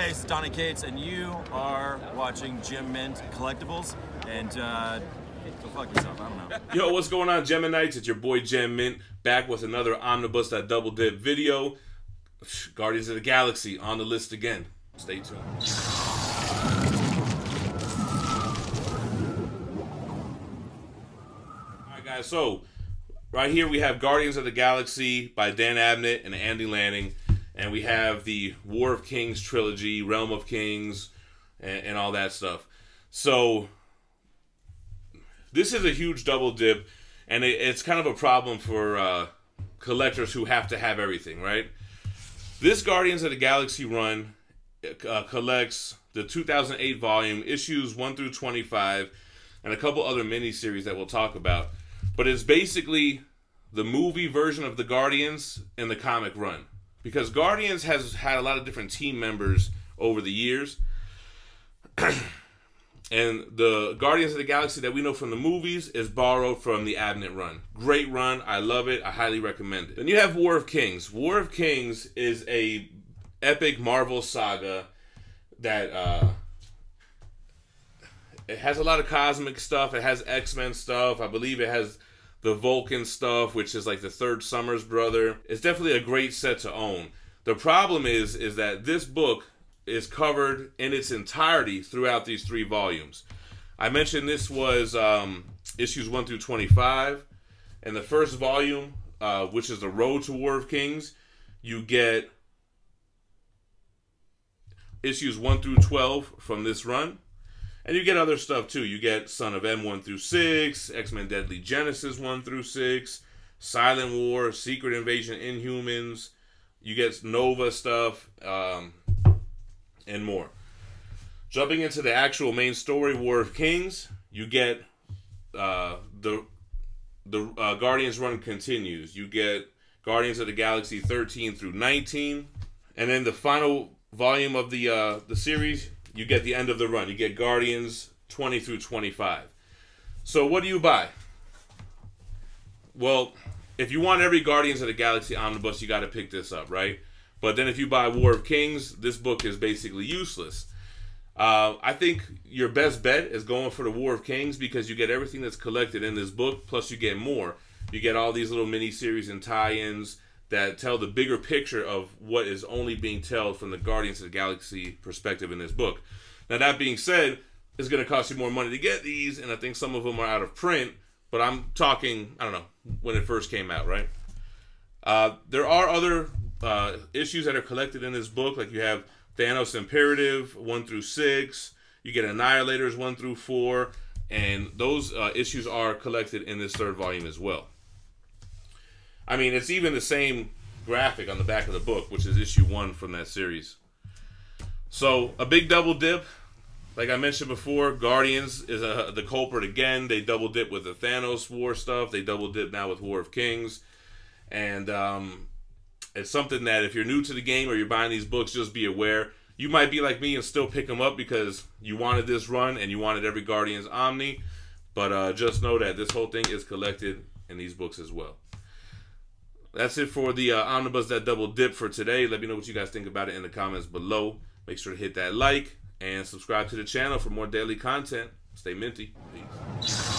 Hey, it's Donny Cates, and you are watching Gem Mint Collectibles. And uh, go fuck yourself. I don't know. Yo, what's going on, Geminites? It's your boy Gem Mint back with another Omnibus that double dip video. Guardians of the Galaxy on the list again. Stay tuned. Alright, guys, so right here we have Guardians of the Galaxy by Dan Abnett and Andy Lanning and we have the War of Kings trilogy, Realm of Kings, and, and all that stuff. So this is a huge double dip, and it, it's kind of a problem for uh, collectors who have to have everything, right? This Guardians of the Galaxy run uh, collects the 2008 volume, issues 1 through 25, and a couple other miniseries that we'll talk about. But it's basically the movie version of the Guardians in the comic run because Guardians has had a lot of different team members over the years. and the Guardians of the Galaxy that we know from the movies is borrowed from the Abnett run. Great run. I love it. I highly recommend it. Then you have War of Kings. War of Kings is a epic Marvel saga that uh it has a lot of cosmic stuff. It has X-Men stuff. I believe it has the Vulcan stuff, which is like the third Summers brother. It's definitely a great set to own. The problem is is that this book is covered in its entirety throughout these three volumes. I mentioned this was um, issues 1 through 25. And the first volume, uh, which is The Road to War of Kings, you get issues 1 through 12 from this run. And you get other stuff too. You get Son of M 1 through 6, X Men Deadly Genesis 1 through 6, Silent War, Secret Invasion Inhumans. You get Nova stuff, um, and more. Jumping into the actual main story, War of Kings, you get uh, the the uh, Guardians run continues. You get Guardians of the Galaxy 13 through 19, and then the final volume of the uh, the series you get the end of the run. You get Guardians 20 through 25. So what do you buy? Well, if you want every Guardians of the Galaxy omnibus, you got to pick this up, right? But then if you buy War of Kings, this book is basically useless. Uh, I think your best bet is going for the War of Kings because you get everything that's collected in this book, plus you get more. You get all these little mini series and tie-ins that tell the bigger picture of what is only being told from the Guardians of the Galaxy perspective in this book. Now, that being said, it's going to cost you more money to get these, and I think some of them are out of print, but I'm talking, I don't know, when it first came out, right? Uh, there are other uh, issues that are collected in this book, like you have Thanos Imperative 1 through 6, you get Annihilators 1 through 4, and those uh, issues are collected in this third volume as well. I mean, it's even the same graphic on the back of the book, which is issue one from that series. So a big double dip. Like I mentioned before, Guardians is a, the culprit again. They double dip with the Thanos War stuff. They double dip now with War of Kings, and um, it's something that if you're new to the game or you're buying these books, just be aware. You might be like me and still pick them up because you wanted this run and you wanted every Guardians Omni, but uh, just know that this whole thing is collected in these books as well. That's it for the uh, Omnibus That Double Dip for today. Let me know what you guys think about it in the comments below. Make sure to hit that like and subscribe to the channel for more daily content. Stay minty. Peace.